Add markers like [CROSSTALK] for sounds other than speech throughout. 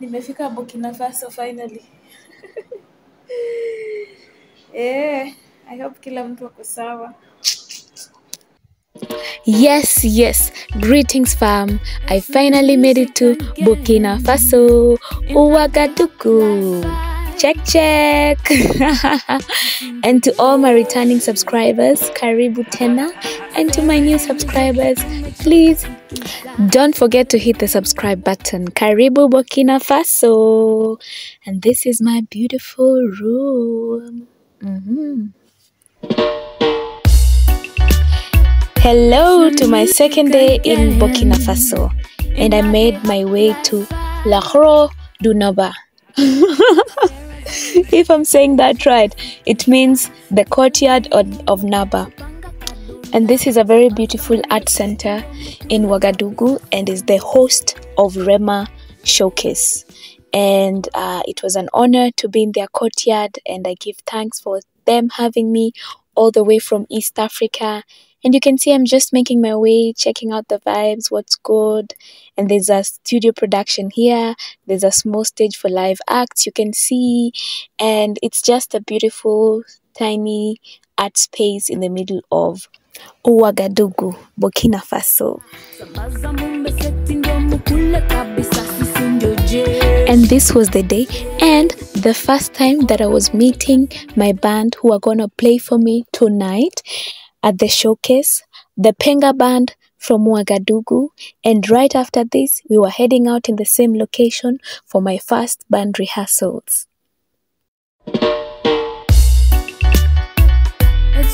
Nimefika Burkina Faso finally. [LAUGHS] Eh, I hope kila mtu ako sawa. Yes, yes. Greetings, fam. I finally made it to Burkina Faso, Ouagadougou. Check, check. [LAUGHS] and to all my returning subscribers, Karibu Tena. And to my new subscribers, please don't forget to hit the subscribe button. Karibu Burkina Faso. And this is my beautiful room. Mhm. Hello to my second day in Burkina Faso, and I made my way to La Croix du Naba. if I'm saying that right, it means the courtyard of, of Naba. And this is a very beautiful art center in Ouagadougou and is the host of Rema Showcase. And uh, it was an honor to be in their courtyard, and I give thanks for them having me all the way from East Africa. And you can see I'm just making my way, checking out the vibes, what's good. And there's a studio production here, there's a small stage for live acts you can see. And it's just a beautiful, tiny art space in the middle of Ouagadougou, Burkina Faso. And this was the day and the first time that I was meeting my band who are gonna play for me tonight at the showcase, the Penga band from Ouagadougou. And right after this, we were heading out in the same location for my first band rehearsals.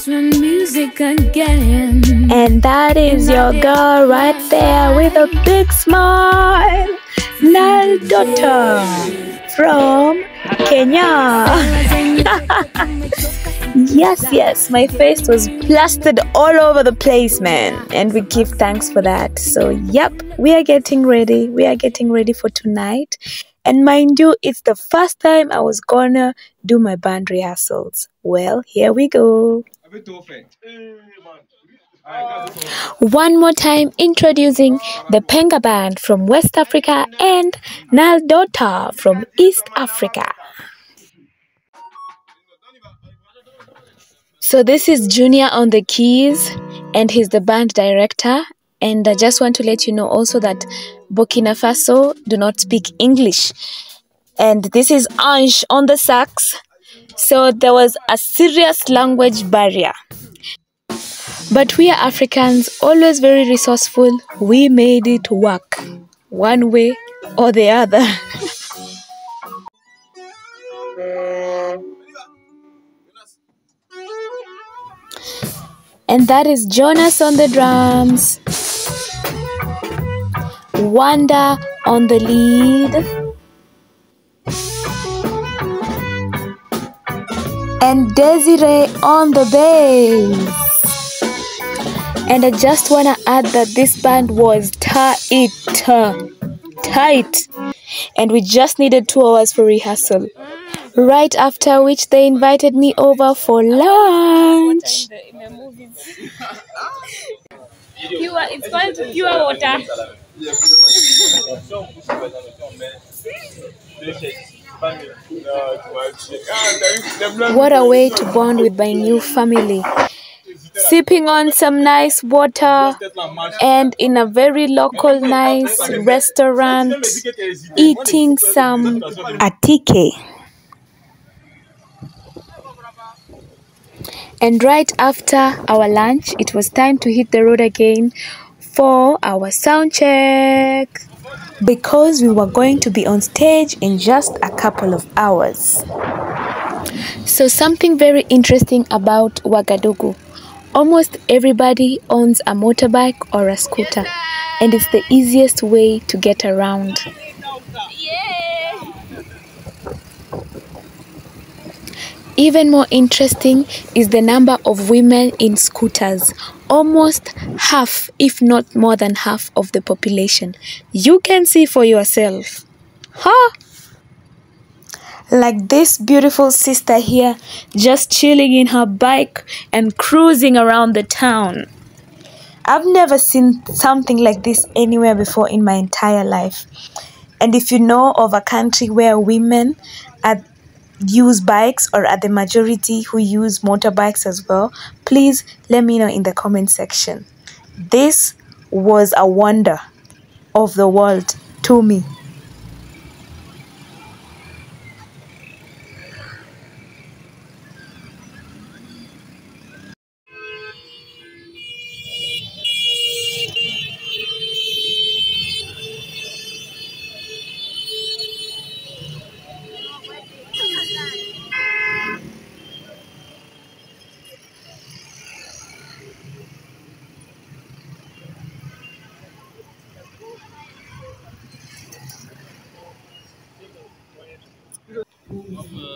Music again. And that is your girl right there with a big smile, Nile Dawta from Kenya. [LAUGHS] Yes, yes, my face was plastered all over the place, man. And we give thanks for that. So, yep, we are getting ready. We are getting ready for tonight. And mind you, it's the first time I was gonna do my band rehearsals. Well, here we go. One more time, introducing the Penga Band from West Africa and Nile Dawta from East Africa. So this is Junior on the keys, and he's the band director. And I just want to let you know also that Burkina Faso do not speak English. And this is Ange on the sax. So there was a serious language barrier. But we are Africans, always very resourceful. We made it work, one way or the other. [LAUGHS] and that is Jonas on the drums, Wanda on the lead, and Desiree on the bass. And I just want to add that this band was tight, tight, and we just needed two hours for rehearsal. Right after which they invited me over for lunch. In the movies. pure, it's called pure water. What a way to bond with my new family. Sipping on some nice water and in a very local nice restaurant eating some attiéké. And right after our lunch, it was time to hit the road again for our sound check because we were going to be on stage in just a couple of hours. So, something very interesting about Ouagadougou almost everybody owns a motorbike or a scooter, and it's the easiest way to get around. Even more interesting is the number of women in scooters. Almost half, if not more than half, of the population. You can see for yourself. Huh? Like this beautiful sister here, just chilling in her bike and cruising around the town. I've never seen something like this anywhere before in my entire life. And if you know of a country where women are use bikes or are the majority who use motorbikes as well, please let me know in the comment section. This was a wonder of the world to me.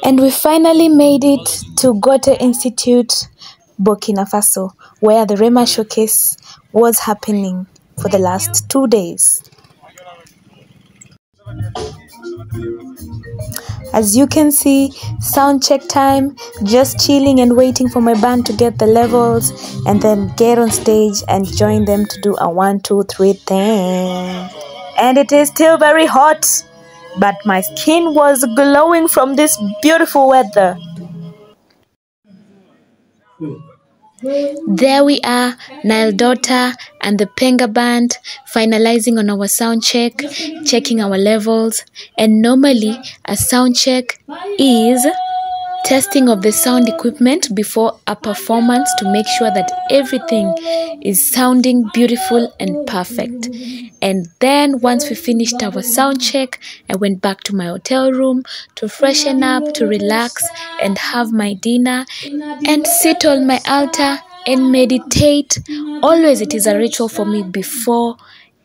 And we finally made it to Goethe Institute, Burkina Faso, where the Rema showcase was happening for the last two days. As you can see, sound check time, just chilling and waiting for my band to get the levels and then get on stage and join them to do a one, two, three thing. And it is still very hot, but my skin was glowing from this beautiful weather. There we are, Nile Dawta and the Penga Band finalizing on our sound check, checking our levels. And normally, a sound check is testing of the sound equipment before a performance to make sure that everything is sounding beautiful and perfect. And then once we finished our sound check, I went back to my hotel room to freshen up, to relax and have my dinner and sit on my altar and meditate. Always it is a ritual for me before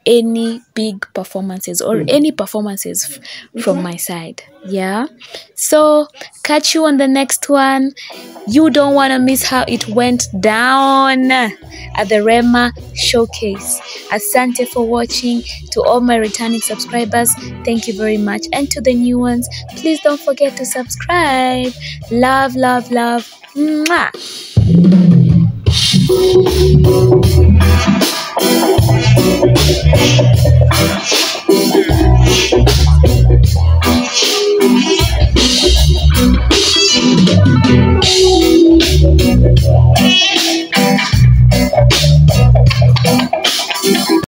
any big performances or mm. any performances from my side. Yeah. So, catch you on the next one. You don't want to miss how it went down at the Rema showcase. Asante for watching. To all my returning subscribers, thank you very much. And to the new ones, please don't forget to subscribe. Love, love, love. Mwah. Thank